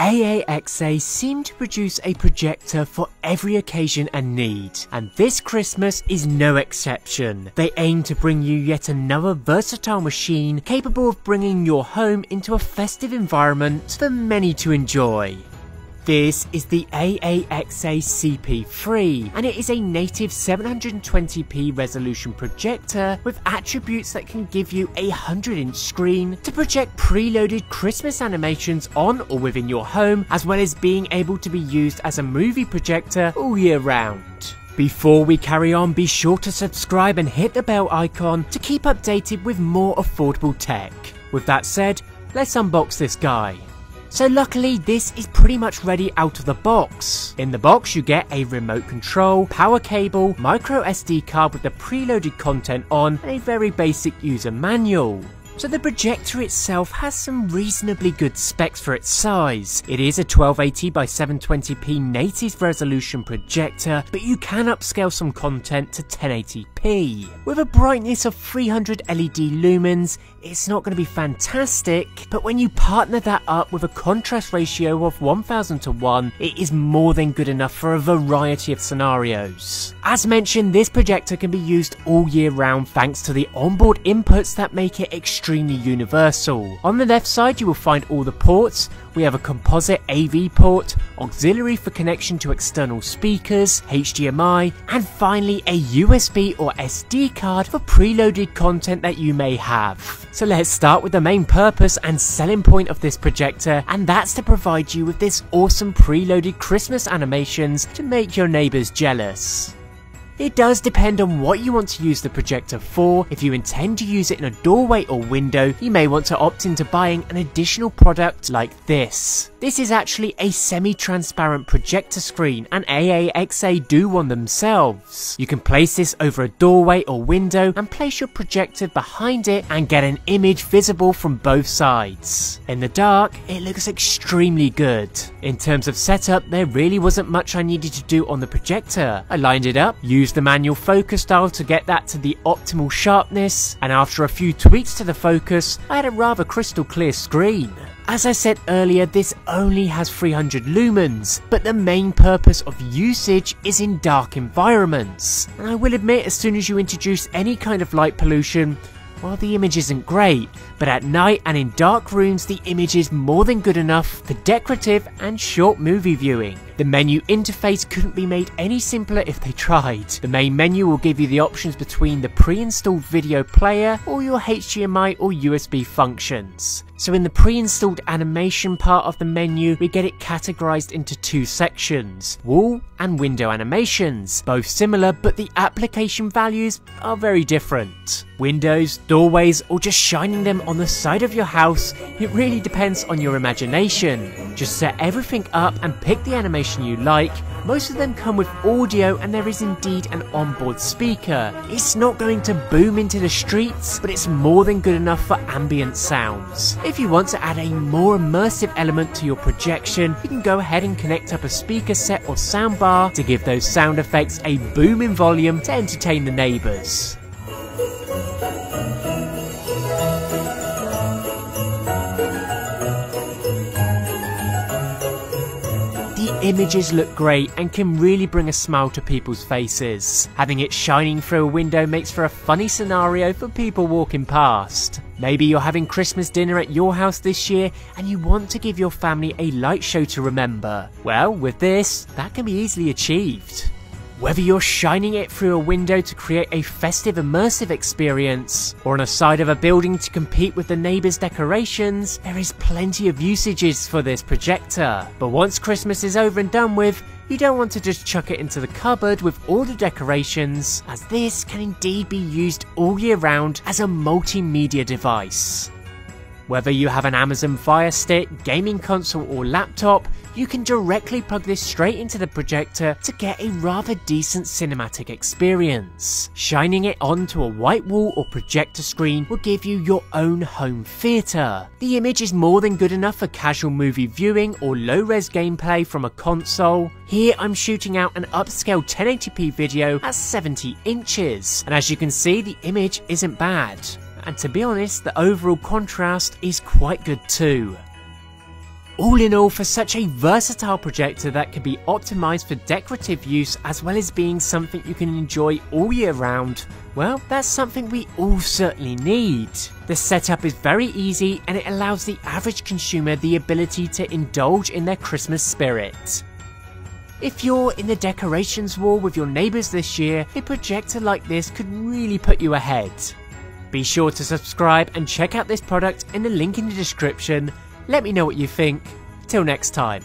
AAXA seem to produce a projector for every occasion and need, and this Christmas is no exception. They aim to bring you yet another versatile machine capable of bringing your home into a festive environment for many to enjoy. This is the AAXA CP3 and it is a native 720p resolution projector with attributes that can give you a 100 inch screen to project preloaded Christmas animations on or within your home as well as being able to be used as a movie projector all year round. Before we carry on, be sure to subscribe and hit the bell icon to keep updated with more affordable tech. With that said, let's unbox this guy. So luckily this is pretty much ready out of the box. In the box you get a remote control, power cable, micro SD card with the preloaded content on, and a very basic user manual. So the projector itself has some reasonably good specs for its size. It is a 1280 by 720p native resolution projector, but you can upscale some content to 1080p. With a brightness of 300 LED lumens, it's not going to be fantastic, but when you partner that up with a contrast ratio of 1000 to 1, it is more than good enough for a variety of scenarios. As mentioned, this projector can be used all year round thanks to the onboard inputs that make it extremely universal. On the left side you will find all the ports, we have a composite AV port, auxiliary for connection to external speakers, HDMI, and finally a USB or SD card for preloaded content that you may have. So let's start with the main purpose and selling point of this projector, and that's to provide you with this awesome preloaded Christmas animations to make your neighbours jealous. It does depend on what you want to use the projector for. If you intend to use it in a doorway or window, you may want to opt into buying an additional product like this. This is actually a semi-transparent projector screen and AAXA do one themselves. You can place this over a doorway or window and place your projector behind it and get an image visible from both sides. In the dark, it looks extremely good. In terms of setup, there really wasn't much I needed to do on the projector. I lined it up, used The manual focus dial to get that to the optimal sharpness, and after a few tweaks to the focus, I had a rather crystal clear screen. As I said earlier, this only has 300 lumens, but the main purpose of usage is in dark environments. And I will admit, as soon as you introduce any kind of light pollution, well, the image isn't great, but at night and in dark rooms, the image is more than good enough for decorative and short movie viewing. The menu interface couldn't be made any simpler if they tried. The main menu will give you the options between the pre-installed video player or your HDMI or USB functions. So in the pre-installed animation part of the menu, we get it categorized into two sections, wall and window animations, both similar but the application values are very different. Windows, doorways or just shining them on the side of your house, it really depends on your imagination. Just set everything up and pick the animation you like. Most of them come with audio and there is indeed an onboard speaker. It's not going to boom into the streets, but it's more than good enough for ambient sounds. If you want to add a more immersive element to your projection, you can go ahead and connect up a speaker set or soundbar to give those sound effects a booming volume to entertain the neighbours. Images look great and can really bring a smile to people's faces. Having it shining through a window makes for a funny scenario for people walking past. Maybe you're having Christmas dinner at your house this year and you want to give your family a light show to remember. Well, with this, that can be easily achieved. Whether you're shining it through a window to create a festive immersive experience, or on a side of a building to compete with the neighbours' decorations, there is plenty of usages for this projector. But once Christmas is over and done with, you don't want to just chuck it into the cupboard with all the decorations, as this can indeed be used all year round as a multimedia device. Whether you have an Amazon Fire Stick, gaming console or laptop, you can directly plug this straight into the projector to get a rather decent cinematic experience. Shining it onto a white wall or projector screen will give you your own home theatre. The image is more than good enough for casual movie viewing or low-res gameplay from a console. Here I'm shooting out an upscale 1080p video at 70 inches, and as you can see the image isn't bad and to be honest, the overall contrast is quite good too. all in all, for such a versatile projector that can be optimized for decorative use as well as being something you can enjoy all year round, well, that's something we all certainly need. The setup is very easy and it allows the average consumer the ability to indulge in their Christmas spirit. If you're in the decorations war with your neighbours this year, a projector like this could really put you ahead. Be sure to subscribe and check out this product in the link in the description. Let me know what you think. Till next time.